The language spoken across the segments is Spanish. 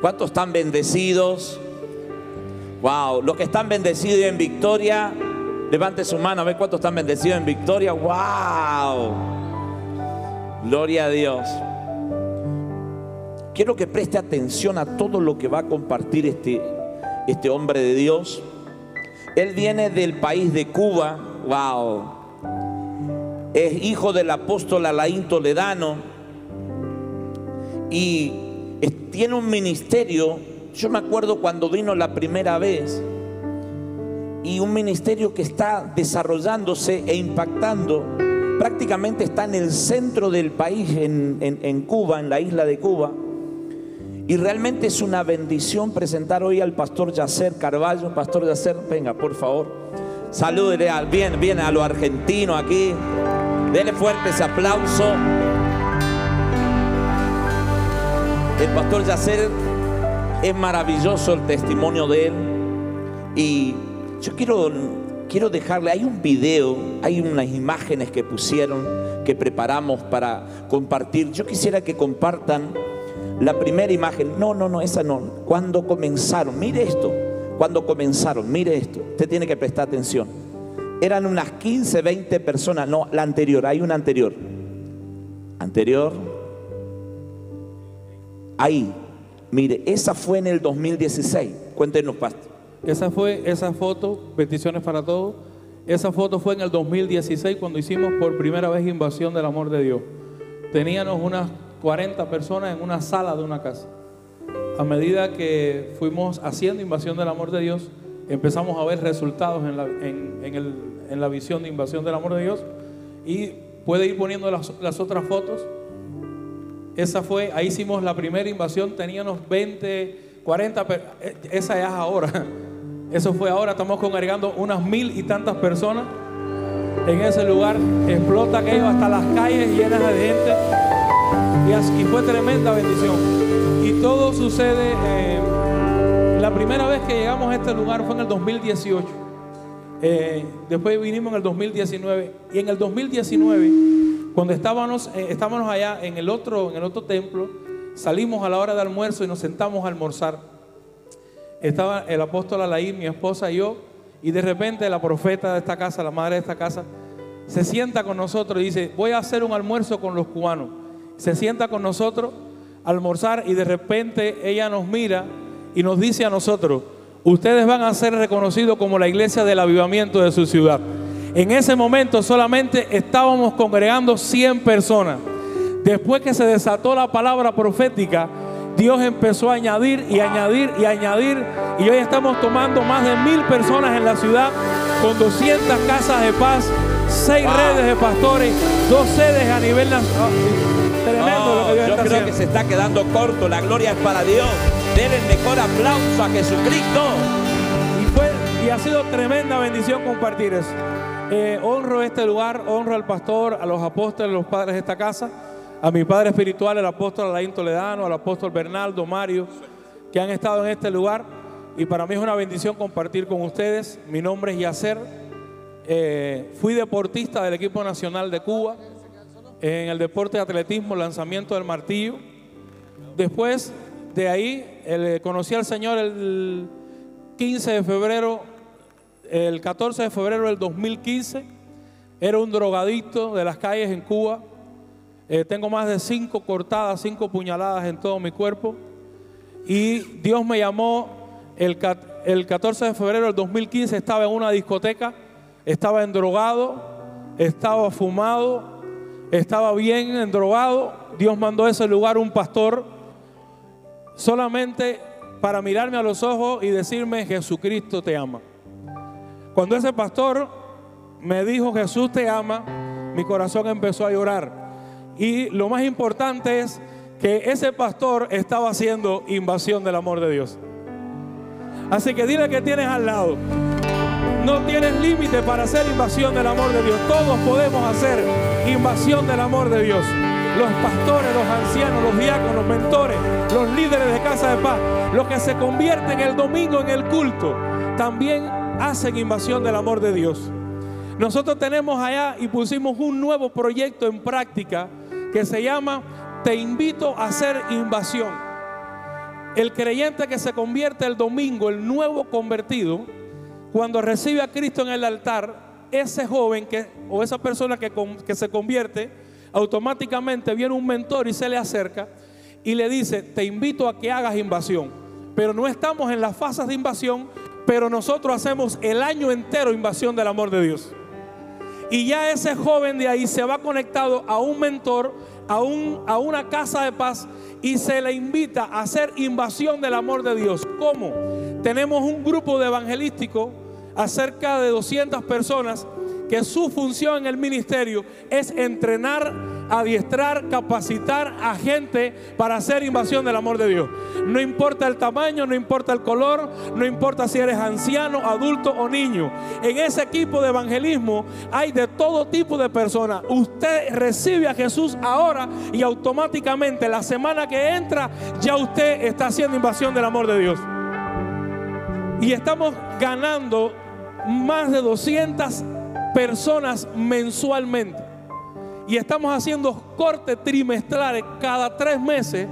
¿Cuántos están bendecidos? Wow, los que están bendecidos en victoria, levante su mano a ver cuántos están bendecidos en victoria. Wow, gloria a Dios. Quiero que preste atención a todo lo que va a compartir este, este hombre de Dios. Él viene del país de Cuba. Wow. Es hijo del apóstol Alain Toledano. Y tiene un ministerio. Yo me acuerdo cuando vino la primera vez. Y un ministerio que está desarrollándose e impactando. Prácticamente está en el centro del país, en, en Cuba, en la isla de Cuba. Y realmente es una bendición presentar hoy al pastor Yacer Carballo. Pastor Yacer, venga, por favor. Salúdele al bien, bien a lo argentino aquí. Dele fuerte ese aplauso. El pastor Yacer es maravilloso el testimonio de él. Y yo quiero, quiero dejarle, hay un video, hay unas imágenes que pusieron, que preparamos para compartir. Yo quisiera que compartan la primera imagen, no, no, no, esa no. Cuando comenzaron, mire esto, cuando comenzaron, mire esto, usted tiene que prestar atención. Eran unas 15, 20 personas, no, la anterior, hay una anterior. Anterior. Ahí, mire, esa fue en el 2016. Cuéntenos, pastor. Esa fue esa foto, peticiones para todos. Esa foto fue en el 2016 cuando hicimos por primera vez invasión del amor de Dios. Teníamos unas 40 personas en una sala de una casa. A medida que fuimos haciendo invasión del amor de Dios, empezamos a ver resultados en la, en, la visión de invasión del amor de Dios. Y puede ir poniendo las, las otras fotos. Esa fue, ahí hicimos la primera invasión, teníamos 20, 40, eh, esa es ahora. Eso fue ahora, estamos congregando unas mil y tantas personas. En ese lugar explota aquello hasta las calles llenas de gente. Y, fue tremenda bendición. Y todo sucede, eh, la primera vez que llegamos a este lugar fue en el 2018. Eh, después vinimos en el 2019. Y en el 2019, cuando estábamos, eh, estábamos allá en el, otro, en el otro templo, salimos a la hora de almuerzo y nos sentamos a almorzar. Estaba el apóstol Alaí, mi esposa y yo, y de repente la profeta de esta casa, la madre de esta casa, se sienta con nosotros y dice, voy a hacer un almuerzo con los cubanos se sienta con nosotros a almorzar y de repente ella nos mira y nos dice a nosotros, ustedes van a ser reconocidos como la iglesia del avivamiento de su ciudad. En ese momento solamente estábamos congregando 100 personas. Después que se desató la palabra profética, Dios empezó a añadir y añadir y añadir. Y hoy estamos tomando más de mil personas en la ciudad con 200 casas de paz, seis redes de pastores, dos sedes a nivel nacional yo creo que se está quedando corto. La gloria es para Dios. Den el mejor aplauso a Jesucristo. Y, fue, y ha sido tremenda bendición compartir eso. Eh, honro este lugar, honro al pastor, a los apóstoles, a los padres de esta casa, a mi padre espiritual, el apóstol Alain Toledano, al apóstol Bernaldo, Mario, que han estado en este lugar. Y para mí es una bendición compartir con ustedes. Mi nombre es Yacer. Eh, fui deportista del equipo nacional de Cuba en el deporte de atletismo, lanzamiento del martillo. Después de ahí, conocí al Señor el 15 de febrero, el 14 de febrero del 2015. Era un drogadicto de las calles en Cuba. Eh, tengo más de cinco cortadas, cinco puñaladas en todo mi cuerpo. Y Dios me llamó el, el 14 de febrero del 2015. Estaba en una discoteca, estaba endrogado, estaba fumado, estaba bien endrogado, Dios mandó a ese lugar un pastor solamente para mirarme a los ojos y decirme, Jesucristo te ama. Cuando ese pastor me dijo, Jesús te ama, mi corazón empezó a llorar. Y lo más importante es que ese pastor estaba haciendo invasión del amor de Dios. Así que dile que tienes al lado. No tienes límite para hacer invasión del amor de Dios. Todos podemos hacer invasión del amor de Dios. Los pastores, los ancianos, los diáconos, los mentores, los líderes de casa de paz, los que se convierten el domingo en el culto, también hacen invasión del amor de Dios. Nosotros tenemos allá y pusimos un nuevo proyecto en práctica que se llama Te invito a hacer invasión. El creyente que se convierte el domingo, el nuevo convertido, cuando recibe a Cristo en el altar, ese joven que, o esa persona que, que se convierte, automáticamente viene un mentor y se le acerca y le dice, te invito a que hagas invasión. Pero no estamos en las fases de invasión, pero nosotros hacemos el año entero invasión del amor de Dios. Y ya ese joven de ahí se va conectado a un mentor, a, un, a una casa de paz y se le invita a hacer invasión del amor de Dios. ¿Cómo? Tenemos un grupo de evangelístico, acerca de 200 personas, que su función en el ministerio es entrenar adiestrar, capacitar a gente para hacer invasión del amor de Dios. No importa el tamaño, no importa el color, no importa si eres anciano, adulto o niño. En ese equipo de evangelismo hay de todo tipo de personas. Usted recibe a Jesús ahora y automáticamente la semana que entra ya usted está haciendo invasión del amor de Dios. Y estamos ganando más de 200 personas mensualmente y estamos haciendo cortes trimestrales cada tres meses.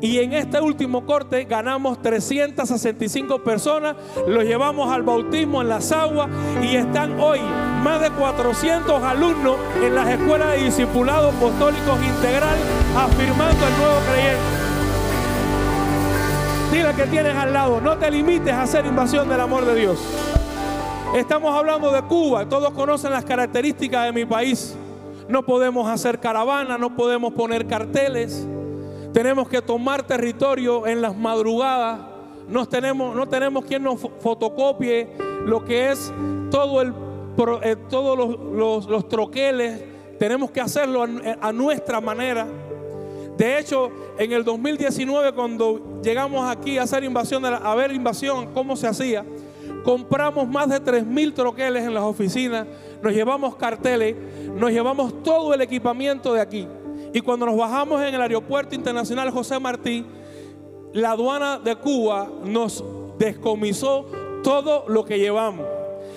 Y en este último corte ganamos 365 personas, los llevamos al bautismo en las aguas y están hoy más de 400 alumnos en las escuelas de discipulados apostólicos integral afirmando el nuevo creyente. Dile que tienes al lado, no te limites a hacer invasión del amor de Dios. Estamos hablando de Cuba, todos conocen las características de mi país. No podemos hacer caravana, no podemos poner carteles. Tenemos que tomar territorio en las madrugadas. No tenemos, quien nos fotocopie lo que es todo el, eh, todos los, troqueles. Tenemos que hacerlo a, nuestra manera. De hecho, en el 2019, cuando llegamos aquí a hacer invasión, a ver invasión, cómo se hacía, compramos más de 3.000 troqueles en las oficinas, nos llevamos carteles, nos llevamos todo el equipamiento de aquí. Y cuando nos bajamos en el aeropuerto internacional José Martí, la aduana de Cuba nos descomisó todo lo que llevamos.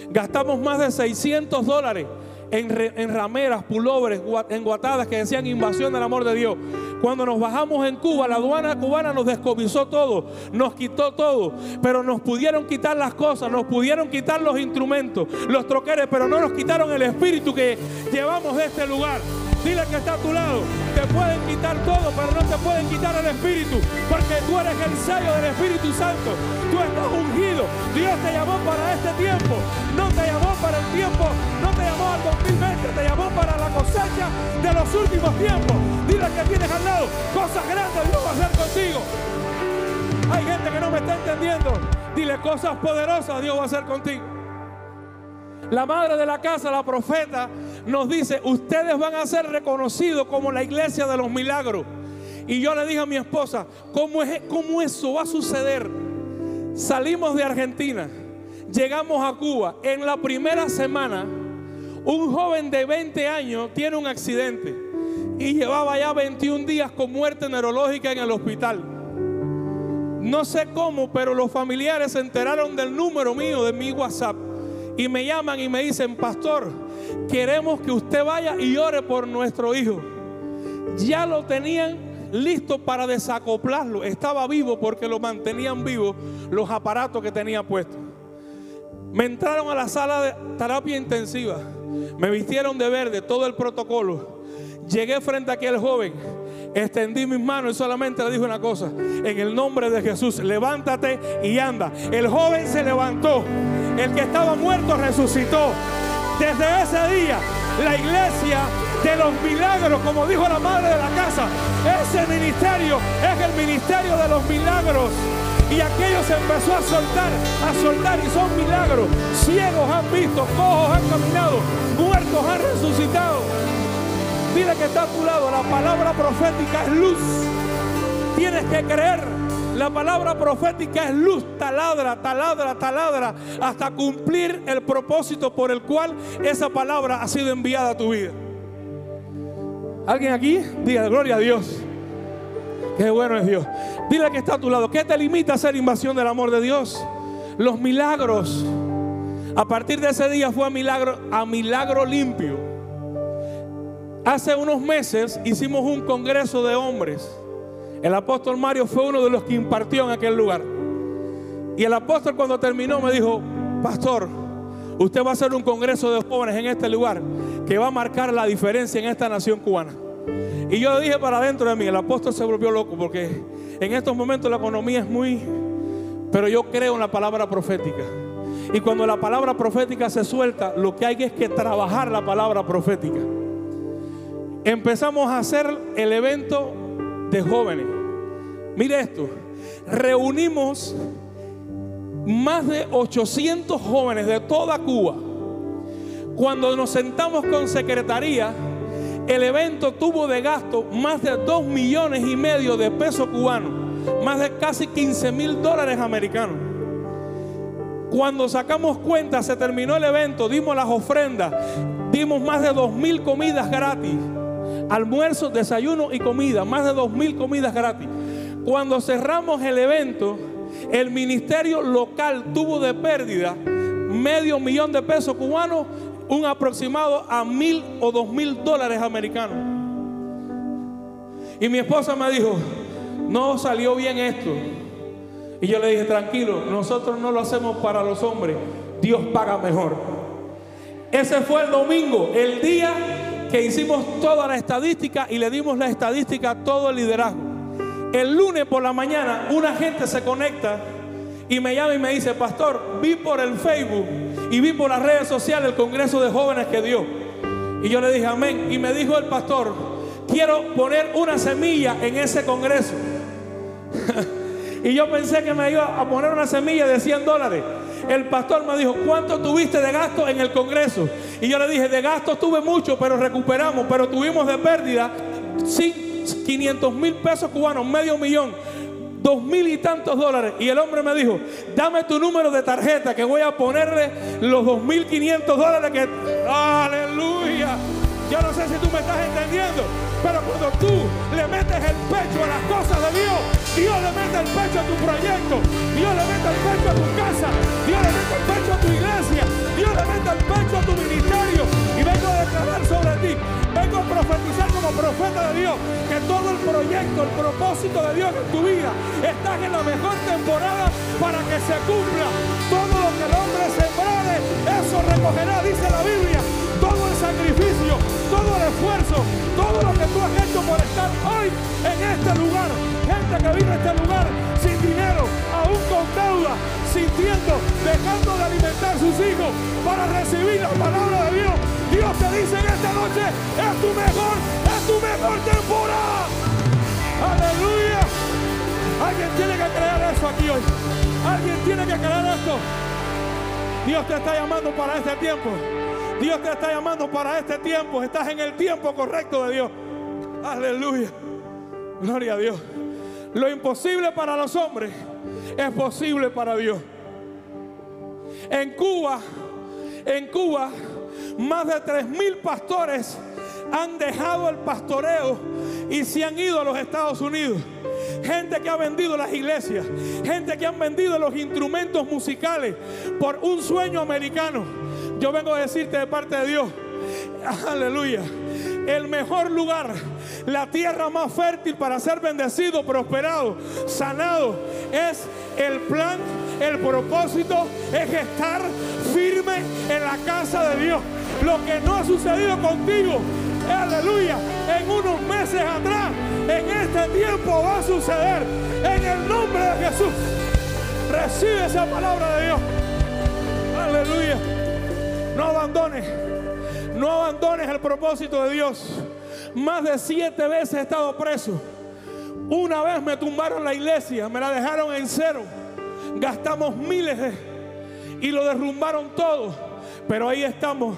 Gastamos más de 600 dólares en, rameras, pulobres, en guatadas que decían invasión del amor de Dios. Cuando nos bajamos en Cuba, la aduana cubana nos descomisó todo, nos quitó todo, pero nos pudieron quitar las cosas, nos pudieron quitar los instrumentos, los troqueres, pero no nos quitaron el espíritu que llevamos de este lugar. Dile que está a tu lado. Te pueden quitar todo, pero no te pueden quitar el Espíritu. Porque tú eres el sello del Espíritu Santo. Tú estás ungido. Dios te llamó para este tiempo. No te llamó para el tiempo. No te llamó al 2020. Te llamó para la cosecha de los últimos tiempos. Dile que tienes al lado. Cosas grandes Dios va a hacer contigo. Hay gente que no me está entendiendo. Dile cosas poderosas Dios va a hacer contigo. La madre de la casa, la profeta, nos dice, ustedes van a ser reconocidos como la iglesia de los milagros. Y yo le dije a mi esposa, ¿cómo, es, cómo eso va a suceder? Salimos de Argentina, llegamos a Cuba. En la primera semana, un joven de 20 años tiene un accidente y llevaba ya 21 días con muerte neurológica en el hospital. No sé cómo, pero los familiares se enteraron del número mío de mi WhatsApp y me llaman y me dicen, pastor, queremos que usted vaya y ore por nuestro hijo. Ya lo tenían listo para desacoplarlo. Estaba vivo porque lo mantenían vivo los aparatos que tenía puestos. Me entraron a la sala de terapia intensiva. Me vistieron de verde, todo el protocolo. Llegué frente a aquel joven. Extendí mis manos y solamente le dije una cosa. En el nombre de Jesús, levántate y anda. El joven se levantó. El que estaba muerto resucitó. Desde ese día, la iglesia de los milagros, como dijo la madre de la casa, ese ministerio es el ministerio de los milagros. Y aquello se empezó a soltar, a soltar y son milagros. Ciegos han visto, cojos han caminado, muertos han resucitado. Dile que está a tu lado, la palabra profética es luz. Tienes que creer. La palabra profética es luz, taladra, taladra, taladra, hasta cumplir el propósito por el cual esa palabra ha sido enviada a tu vida. ¿Alguien aquí? Diga, gloria a Dios. Qué bueno es Dios. Dile que está a tu lado. ¿Qué te limita a hacer invasión del amor de Dios? Los milagros. A partir de ese día fue milagro, a milagro limpio. Hace unos meses hicimos un congreso de hombres El apóstol Mario fue uno de los que impartió en aquel lugar. Y el apóstol cuando terminó me dijo, pastor, usted va a hacer un congreso de jóvenes en este lugar que va a marcar la diferencia en esta nación cubana. Y yo dije para adentro de mí, el apóstol se volvió loco porque en estos momentos la economía es muy... Pero yo creo en la palabra profética. Y cuando la palabra profética se suelta, lo que hay es que trabajar la palabra profética. Empezamos a hacer el evento de jóvenes. Mire esto, reunimos más de 800 jóvenes de toda Cuba. Cuando nos sentamos con secretaría, el evento tuvo de gasto más de 2 millones y medio de pesos cubanos, más de casi 15 mil dólares americanos. Cuando sacamos cuenta, se terminó el evento, dimos las ofrendas, dimos más de 2 mil comidas gratis, almuerzo, desayuno y comida, más de 2 mil comidas gratis. Cuando cerramos el evento, el ministerio local tuvo de pérdida medio millón de pesos cubanos, un aproximado a mil o dos mil dólares americanos. Y mi esposa me dijo, no salió bien esto. Y yo le dije, tranquilo, nosotros no lo hacemos para los hombres, Dios paga mejor. Ese fue el domingo, el día que hicimos toda la estadística y le dimos la estadística a todo el liderazgo. El lunes por la mañana una gente se conecta y me llama y me dice, pastor, vi por el Facebook y vi por las redes sociales el Congreso de Jóvenes que dio. Y yo le dije, amén. Y me dijo el pastor, quiero poner una semilla en ese Congreso. y yo pensé que me iba a poner una semilla de 100 dólares. El pastor me dijo, ¿cuánto tuviste de gasto en el Congreso? Y yo le dije, de gasto tuve mucho, pero recuperamos, pero tuvimos de pérdida 500 mil pesos cubanos, medio millón dos mil y tantos dólares. Y el hombre me dijo, dame tu número de tarjeta que voy a ponerle los dos mil quinientos dólares que... Aleluya. Yo no sé si tú me estás entendiendo, pero cuando tú le metes el pecho a las cosas de Dios, Dios le mete el pecho a tu proyecto, Dios le mete el pecho a tu casa, Dios profeta de Dios, que todo el proyecto, el propósito de Dios en tu vida, estás en la mejor temporada para que se cumpla. Todo lo que el hombre sembrare, eso recogerá, dice la Biblia todo el sacrificio, todo el esfuerzo, todo lo que tú has hecho por estar hoy en este lugar. Gente que vive en este lugar sin dinero, aún con deuda, sintiendo, dejando de alimentar sus hijos para recibir la palabra de Dios. Dios te dice en esta noche, es tu mejor, tu mejor temporada. Aleluya. Alguien tiene que creer eso aquí hoy. Alguien tiene que creer esto. Dios te está llamando para este tiempo. Dios te está llamando para este tiempo. Estás en el tiempo correcto de Dios. Aleluya. Gloria a Dios. Lo imposible para los hombres es posible para Dios. En Cuba, en Cuba, más de tres mil pastores han dejado el pastoreo y se han ido a los Estados Unidos. Gente que ha vendido las iglesias, gente que han vendido los instrumentos musicales por un sueño americano. Yo vengo a decirte de parte de Dios, aleluya, el mejor lugar, la tierra más fértil para ser bendecido, prosperado, sanado, es el plan, el propósito, es estar firme en la casa de Dios. Lo que no ha sucedido contigo, aleluya, en unos meses atrás, en este tiempo va a suceder. En el nombre de Jesús, recibe esa palabra de Dios. Aleluya. No abandones, no abandones el propósito de Dios. Más de siete veces he estado preso. Una vez me tumbaron la iglesia, me la dejaron en cero. Gastamos miles y lo derrumbaron todo. Pero ahí estamos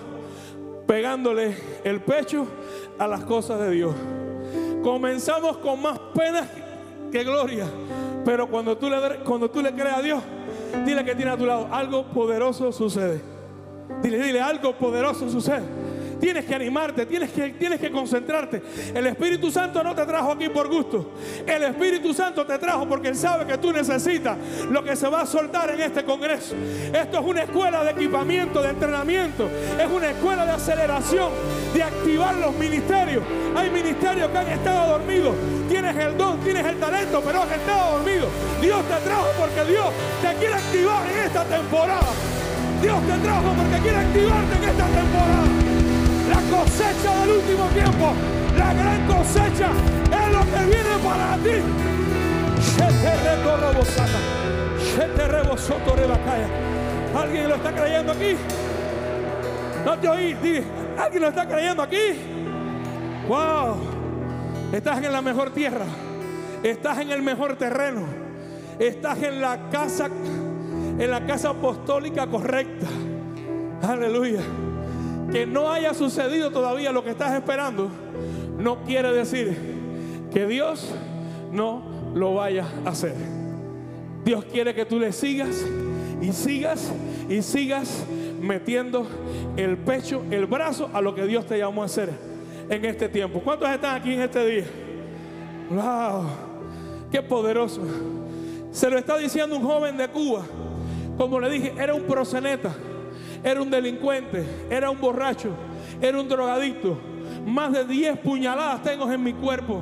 pegándole el pecho a las cosas de Dios. Comenzamos con más pena que gloria. Pero cuando tú le, cuando tú le crees a Dios, dile que tiene a tu lado. Algo poderoso sucede. Dile, dile, algo poderoso sucede. Tienes que animarte, tienes que, tienes que concentrarte. El Espíritu Santo no te trajo aquí por gusto. El Espíritu Santo te trajo porque Él sabe que tú necesitas lo que se va a soltar en este Congreso. Esto es una escuela de equipamiento, de entrenamiento. Es una escuela de aceleración. de activar los ministerios. Hay ministerios que han estado dormidos. Tienes el don, tienes el talento, pero has estado dormido. Dios te trajo porque Dios te quiere activar en esta temporada. Dios te trajo porque quiere activarte en esta temporada. La cosecha del último tiempo, la gran cosecha es lo que viene para ti. ¿Alguien lo está creyendo aquí? No te oí, ¿Alguien lo está creyendo aquí? ¡Wow! Estás en la mejor tierra. Estás en el mejor terreno. Estás en la casa, en la casa apostólica correcta. Aleluya. Que no haya sucedido todavía lo que estás esperando, no quiere decir que Dios no lo vaya a hacer. Dios quiere que tú le sigas y sigas y sigas metiendo el pecho, el brazo a lo que Dios te llamó a hacer en este tiempo. ¿Cuántos están aquí en este día? ¡Wow! ¡Qué poderoso! Se lo está diciendo un joven de Cuba. Como le dije, era un proseneta, era un delincuente, era un borracho, era un drogadicto. Más de 10 puñaladas tengo en mi cuerpo,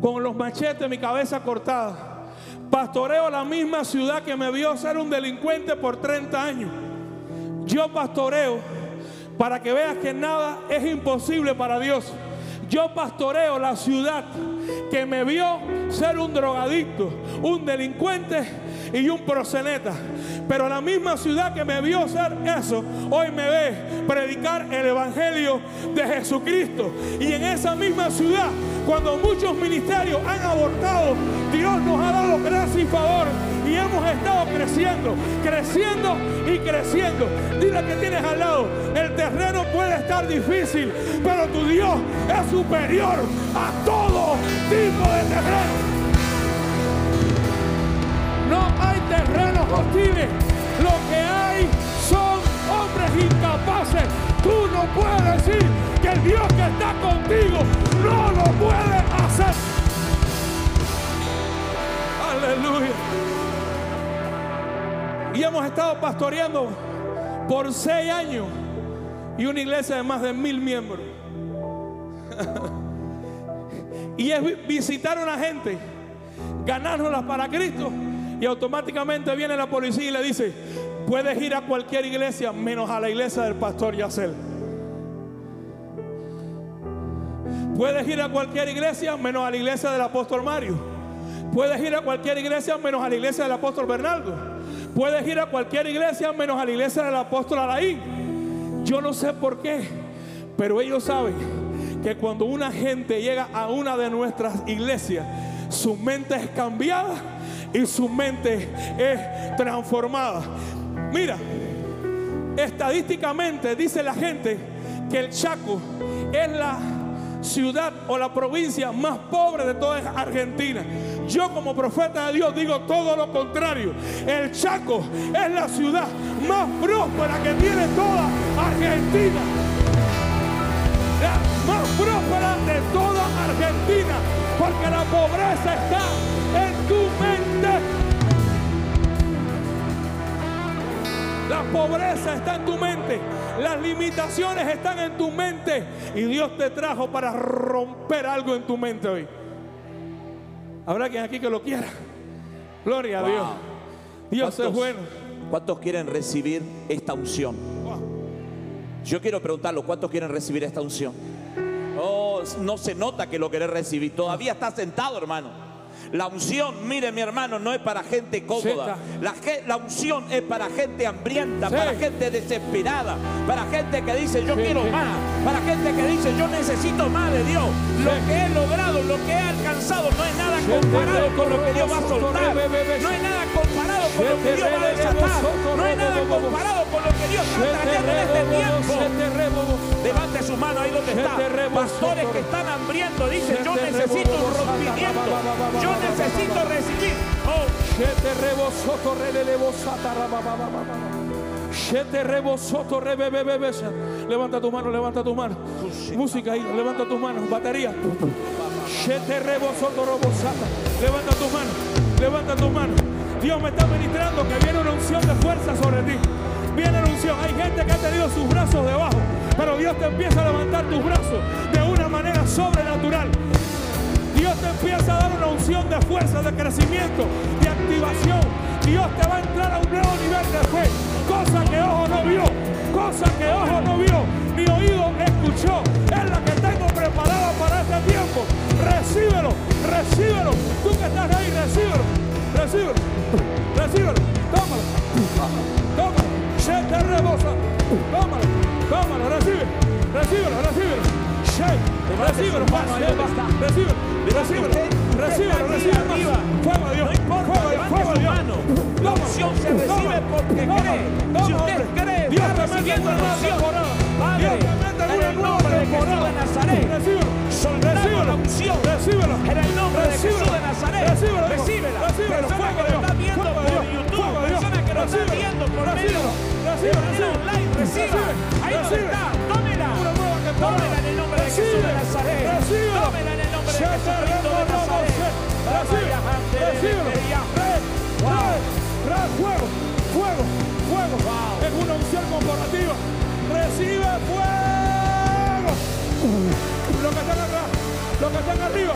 con los machetes, mi cabeza cortada. Pastoreo la misma ciudad que me vio ser un delincuente por 30 años. Yo pastoreo para que veas que nada es imposible para Dios. Yo pastoreo la ciudad que me vio ser un drogadicto, un delincuente y un proseneta. Pero la misma ciudad que me vio ser eso, hoy me ve predicar el Evangelio de Jesucristo. Y en esa misma ciudad, cuando muchos ministerios han abortado, Dios nos ha dado gracia y favor y hemos estado creciendo, creciendo y creciendo. Dile que tienes al lado, el terreno puede estar difícil, pero tu Dios es superior a todo tipo de terreno. No hay terrenos hostiles, lo que hay son hombres incapaces. Tú no puedes decir que el Dios que está contigo no lo puede hacer. Aleluya. Y hemos estado pastoreando por seis años y una iglesia de más de mil miembros. y es visitar a una gente, ganárnoslas para Cristo y automáticamente viene la policía y le dice, puedes ir a cualquier iglesia menos a la iglesia del pastor Yacel. Puedes ir a cualquier iglesia menos a la iglesia del apóstol Mario. Puedes ir a cualquier iglesia menos a la iglesia del apóstol Bernardo. Puedes ir a cualquier iglesia menos a la iglesia del apóstol Alain. Yo no sé por qué, pero ellos saben que cuando una gente llega a una de nuestras iglesias, su mente es cambiada y su mente es transformada. Mira, estadísticamente dice la gente que el Chaco es la ciudad o la provincia más pobre de toda Argentina. Yo como profeta de Dios digo todo lo contrario. El Chaco es la ciudad más próspera que tiene toda Argentina. La más próspera de toda Argentina. Porque la pobreza está en tu mente. La pobreza está en tu mente. Las limitaciones están en tu mente. Y Dios te trajo para romper algo en tu mente hoy. Habrá quien aquí que lo quiera. Gloria a Dios. Dios es bueno. ¿Cuántos quieren recibir esta unción? Yo quiero preguntarlo, ¿cuántos quieren recibir esta unción? Oh, no se nota que lo querés recibir. Todavía está sentado, hermano. La unción, mire mi hermano, no es para gente cómoda. La, unción es para gente hambrienta, para gente desesperada, para gente que dice yo quiero más, para gente que dice yo necesito más de Dios. Lo que he logrado, lo que he alcanzado no es nada comparado con lo que Dios va a soltar. No es nada comparado con lo que Dios va a desatar. No es nada comparado con lo que Dios está trayendo en este tiempo. Levante su mano ahí donde está. Pastores que están hambriendo dicen yo necesito un rompimiento. Yo necesito recibir. Oh. Levanta tu mano, levanta tu mano. Música ahí, levanta tus manos. Batería. Levanta tu mano, levanta tu mano. Dios me está ministrando que viene una unción de fuerza sobre ti. Viene una unción. Hay gente que ha tenido sus brazos debajo. Pero Dios te empieza a levantar tus brazos de una manera sobrenatural. Dios te empieza a dar una unción de fuerza, de crecimiento, de activación. Dios te va a entrar a un nuevo nivel de fe. Cosa que ojo no vio, cosa que ojo no vio, ni oído escuchó. Es la que tengo preparada para este tiempo. Recíbelo, recíbelo. Tú que estás ahí, recíbelo, recíbelo, recíbelo. Tómalo, tómalo. Se te rebosa. Tómalo, tómalo, recibe, recíbelo, recíbelo. Recíbelo, recíbelo, recíbelo, recíbelo, recíbelo, arriba. Fuego Dios, fuego Dios, fuego Dios. La Toma, unción se recibe porque cree. Si usted cree, Dios está recibiendo la temporada. Padre, Dios te mete en una nueva temporada. de Nazaret. La unción. recíbelo. En el nombre de. Jesús de Nazaret. Recíbelo. Recíbela. Recíbelo, Persona fuego que lo está Dios, viendo por YouTube. fuego de Dios. Persona que lo está Recíbelo, viendo por medio de manera online. Reciba. Ahí donde está. Tómela. Tómela en el nombre de Jesús de Nazaret. Tómela en el nombre de Jesucristo de Nazaret. Recíbelo. Trae, fuego, fuego, fuego. Es una unción corporativa. Recibe fuego. Los que están acá, los que están arriba,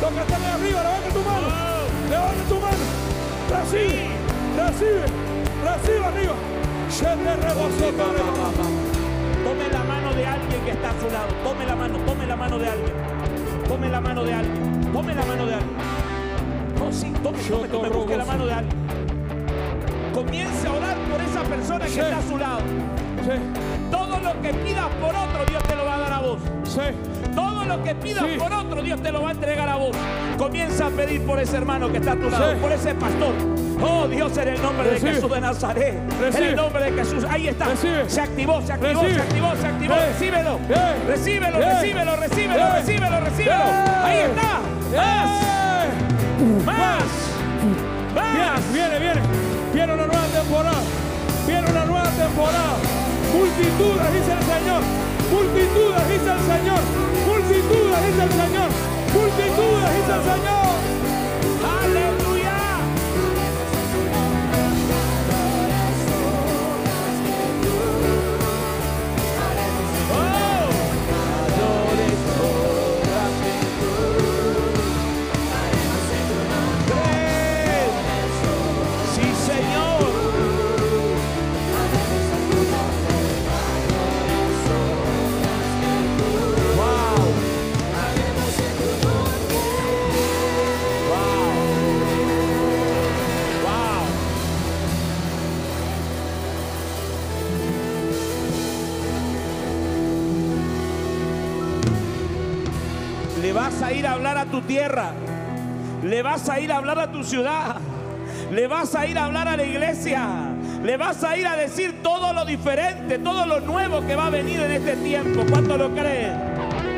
los que están arriba, levanta tu mano. Levanta tu mano. Recibe, recibe, recibe arriba. Se te rebosó Tome la mano de alguien que está a su lado. Tome la mano, tome la mano de alguien. Tome la mano de alguien. Tome la mano de alguien. No, sí, tome, tome, tome, busque la mano de alguien. Comience a orar por esa persona que está a su lado. Todo lo que pidas por otro, Dios te lo va a dar a vos. sí. Lo que pidas Sí. por otro, Dios te lo va a entregar a vos. Comienza a pedir por ese hermano que está a tu lado, Sí. por ese pastor. Oh Dios, en el nombre Recibe. de Jesús de Nazaret. En el nombre de Jesús. Ahí está. Recibe. Se activó, se activó, se activó, se activó. Bien. Recíbelo. Bien. Recíbelo, recíbelo, recíbelo, recíbelo, recíbelo. Bien. Ahí está. Más, ¡Eh! más, Viene, más. viene, viene. Viene una nueva temporada. Viene una nueva temporada. Multitudes, dice el Señor. Multitudes, dice el Señor. Multitudes, dice el Señor. Multitudes, dice el Señor. Tu tierra. Le vas a ir a hablar a tu ciudad. Le vas a ir a hablar a la iglesia. Le vas a ir a decir todo lo diferente, todo lo nuevo que va a venir en este tiempo. ¿Cuánto lo creen?